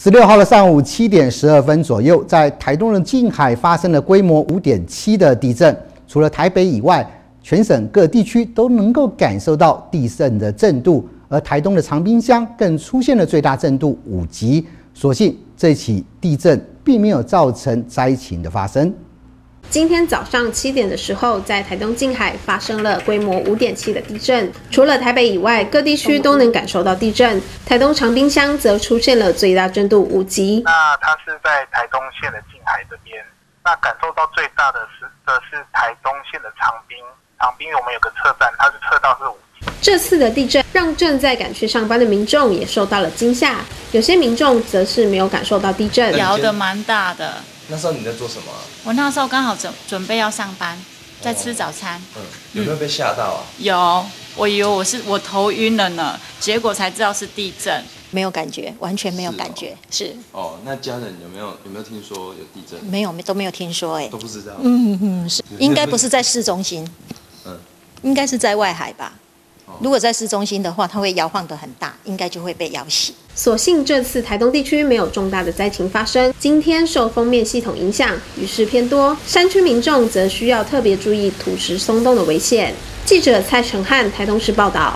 十六号的上午七点十二分左右，在台东的近海发生了规模五点七的地震。除了台北以外，全省各地区都能够感受到地震的震度，而台东的长滨乡更出现了最大震度五级。所幸这起地震并没有造成灾情的发生。今天早上七点的时候，在台东近海发生了规模五点七的地震。除了台北以外，各地区都能感受到地震。台东长滨乡则出现了最大震度五级。那它是在台东县的近海这边。那感受到最大的是的是台东县的长滨。长滨我们有个测站，它是测到是五。这次的地震让正在赶去上班的民众也受到了惊吓，有些民众则是没有感受到地震。摇的蛮大的。那时候你在做什么？我那时候刚好准准备要上班，在吃早餐。嗯，有没有被吓到啊？有，我以为我是我头晕了呢，结果才知道是地震，没有感觉，完全没有感觉。是哦，那家人有没有有没有听说有地震？没有，没都没有听说，哎，都不知道。嗯嗯，是应该不是在市中心，嗯，应该是在外海吧。如果在市中心的话，它会摇晃得很大，应该就会被摇醒。所幸这次台东地区没有重大的灾情发生。今天受封面系统影响，雨势偏多，山区民众则需要特别注意土石松动的危险。记者蔡成汉台东市报道。